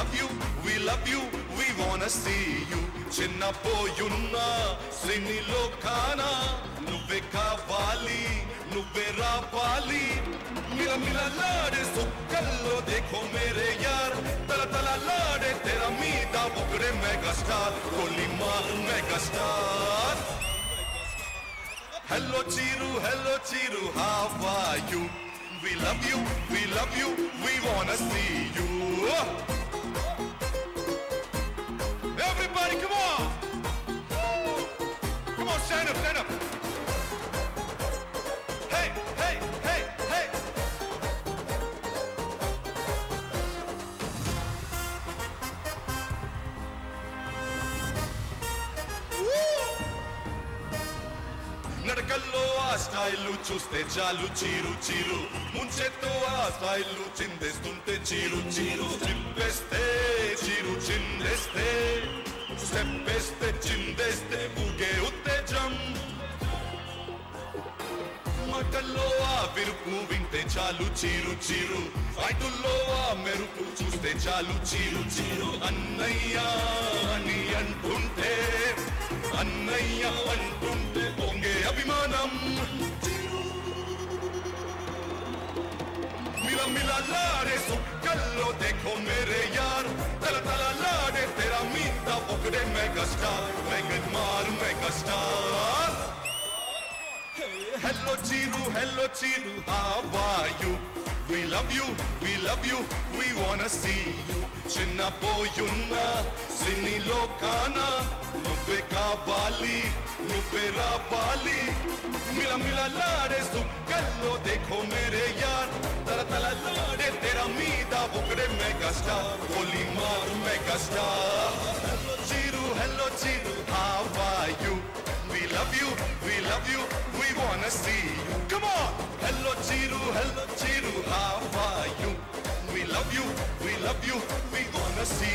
We love you, we love you, we wanna see you. చిన్న పోయున్నా శ్రీనిలో కానా నువ్వే కావాలి నువ్వే రావాలి మిల మిలలాడే సుక్కల్లో దేఖో మేరే యార్ తల తల లాడే తెర మీద ఒకడే మెగా స్టార్ కోలి మార్ mega star Hello Chiru, hello Chiru, how are you? We love you, we love you, we wanna see you. నడకల్లో ఆ స్టైల్ చూస్తే చాలు చీరు చీరు. ముంచెత్తు ఆ స్టైల్ చిందేస్తుంటే చీరు చీరు. చింపేస్తే చీరు చిందేస్తే. స్టెప్ వేస్తే చిందేస్తే ఊగే ఉత్తేజం. మాటల్లో ఆ విరుపు వింటే చాలు చీరు చీరు. ఫైటుల్లో ఆ మెరుపు చూస్తే చాలు చీరు చీరు. అన్నయ్య అని అంటుంటే అన్నయ్య అంటుంటే. అభిమానం మిల మిల లాడే సుక్కల్లో దేఖో మేరే యార్ తల తల లాడే తెరా మీద ఒకడే మెగా స్టార్ మెగన్ మార్ mega star Hello Chiru, hello Chiru, how are you? We love you, we love you, we wanna see you. చిన్న పోయున్నా సినిలో కానా నువ్వే కావాలి నువ్వే రావాలి మిల మిల లాడే సుక్కల్లో దేఖో మేరే యార్ తల తల లాడే తెర మీద ఒకడే మెగా స్టార్ ఓలీ మార్ మెగా స్టార్ హలో చిరు హలో Chiru how are you We love you, we love you, we wanna see you. Come on! Hello Chiru, hello Chiru, How are you? We love you, we love you, we wanna see.